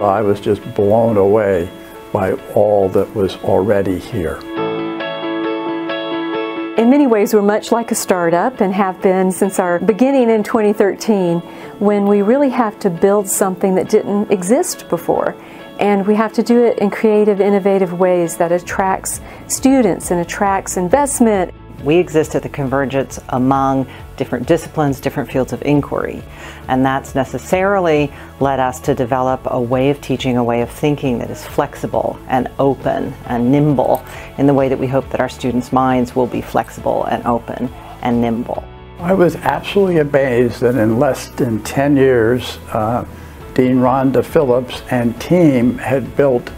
I was just blown away by all that was already here. In many ways, we're much like a startup and have been since our beginning in 2013 when we really have to build something that didn't exist before. And we have to do it in creative, innovative ways that attracts students and attracts investment we exist at the convergence among different disciplines, different fields of inquiry. And that's necessarily led us to develop a way of teaching, a way of thinking that is flexible and open and nimble in the way that we hope that our students' minds will be flexible and open and nimble. I was absolutely amazed that in less than 10 years, uh, Dean Rhonda Phillips and team had built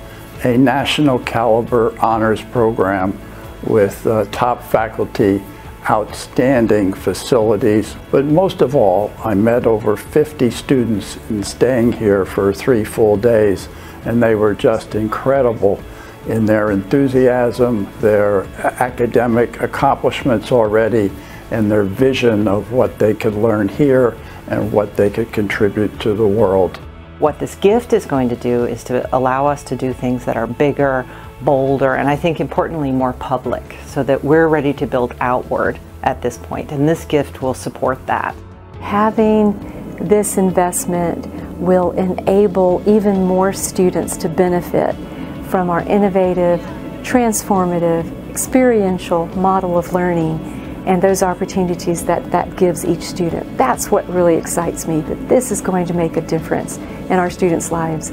a national caliber honors program with uh, top faculty, outstanding facilities. But most of all, I met over 50 students in staying here for three full days, and they were just incredible in their enthusiasm, their academic accomplishments already, and their vision of what they could learn here and what they could contribute to the world. What this gift is going to do is to allow us to do things that are bigger, bolder, and I think importantly more public so that we're ready to build outward at this point, and this gift will support that. Having this investment will enable even more students to benefit from our innovative, transformative, experiential model of learning and those opportunities that that gives each student. That's what really excites me, that this is going to make a difference in our students' lives.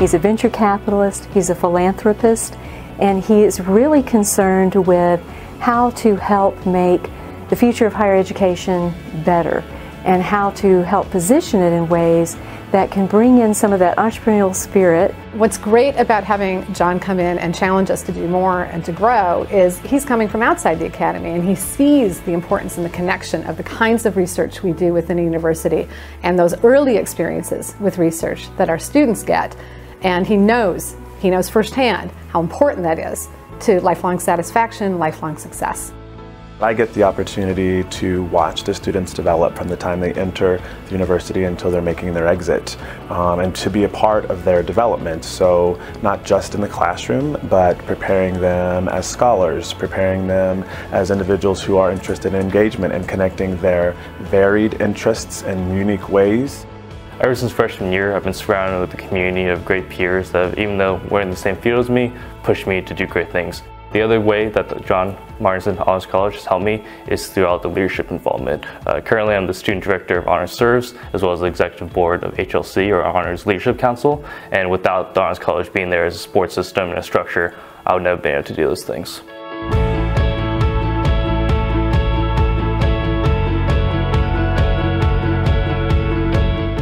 He's a venture capitalist, he's a philanthropist, and he is really concerned with how to help make the future of higher education better and how to help position it in ways that can bring in some of that entrepreneurial spirit. What's great about having John come in and challenge us to do more and to grow is he's coming from outside the academy and he sees the importance and the connection of the kinds of research we do within a university and those early experiences with research that our students get. And he knows, he knows firsthand how important that is to lifelong satisfaction, lifelong success. I get the opportunity to watch the students develop from the time they enter the university until they're making their exit um, and to be a part of their development. So not just in the classroom, but preparing them as scholars, preparing them as individuals who are interested in engagement and connecting their varied interests in unique ways. Ever since freshman year, I've been surrounded with a community of great peers that, even though we're in the same field as me, push me to do great things. The other way that John Martinson Honors College has helped me is throughout the leadership involvement. Uh, currently, I'm the student director of Honors Serves, as well as the executive board of HLC, or Honors Leadership Council. And without the Honors College being there as a support system and a structure, I would never have been able to do those things.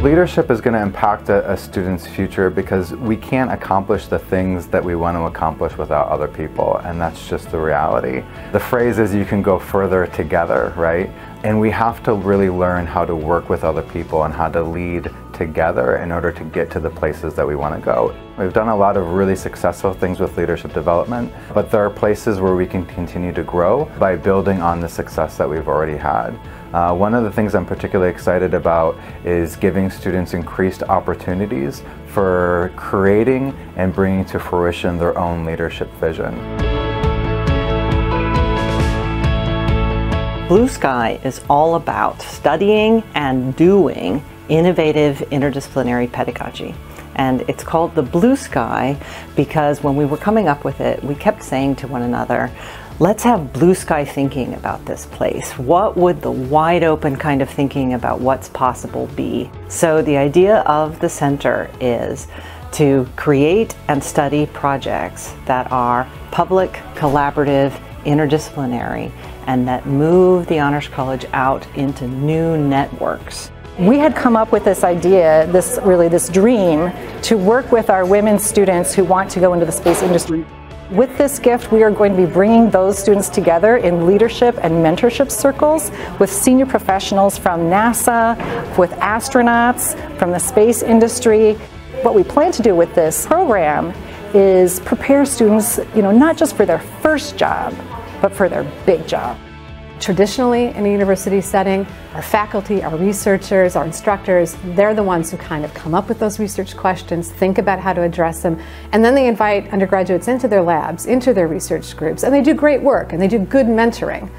Leadership is going to impact a, a, student's future because we can't accomplish the things that we want to accomplish without other people, and that's just the reality. The phrase is you can go further together, right? And we have to really learn how to work with other people and how to lead together in order to get to the places that we want to go. We've done a lot of really successful things with leadership development, but there are places where we can continue to grow by building on the success that we've already had. Uh, one of the things I'm particularly excited about is giving students increased opportunities for creating and bringing to fruition their own leadership vision. Blue Sky is all about studying and doing innovative interdisciplinary pedagogy. And it's called the Blue Sky because when we were coming up with it, we kept saying to one another, let's have blue sky thinking about this place. What would the wide open kind of thinking about what's possible be? So the idea of the center is to create and study projects that are public, collaborative, interdisciplinary, and that move the Honors College out into new networks. We had come up with this idea, this really this dream, to work with our women students who want to go into the space industry. With this gift, we are going to be bringing those students together in leadership and mentorship circles with senior professionals from NASA, with astronauts, from the space industry. What we plan to do with this program is prepare students, you know, not just for their first job, but for their big job. Traditionally, in a university setting, our faculty, our researchers, our instructors, they're the ones who kind of come up with those research questions, think about how to address them, and then they invite undergraduates into their labs, into their research groups, and they do great work and they do good mentoring.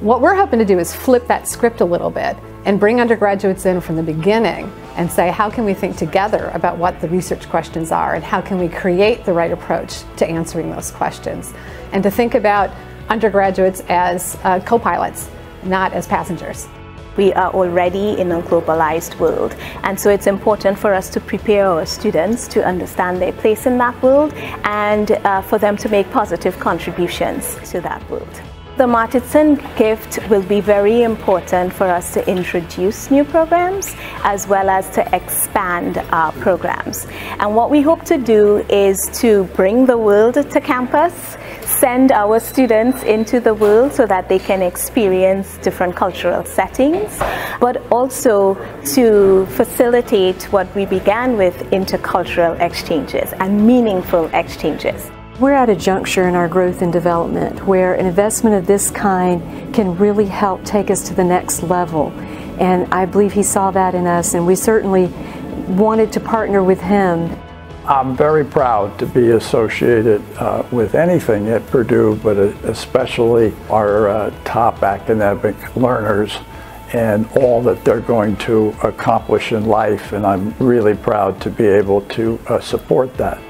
What we're hoping to do is flip that script a little bit and bring undergraduates in from the beginning and say, how can we think together about what the research questions are and how can we create the right approach to answering those questions? And to think about undergraduates as uh, co-pilots, not as passengers. We are already in a globalized world, and so it's important for us to prepare our students to understand their place in that world and uh, for them to make positive contributions to that world. The Martinson gift will be very important for us to introduce new programs as well as to expand our programs. And what we hope to do is to bring the world to campus, send our students into the world so that they can experience different cultural settings, but also to facilitate what we began with intercultural exchanges and meaningful exchanges. We're at a juncture in our growth and development where an investment of this kind can really help take us to the next level. And I believe he saw that in us, and we certainly wanted to partner with him. I'm very proud to be associated uh, with anything at Purdue, but especially our uh, top academic learners and all that they're going to accomplish in life. And I'm really proud to be able to uh, support that.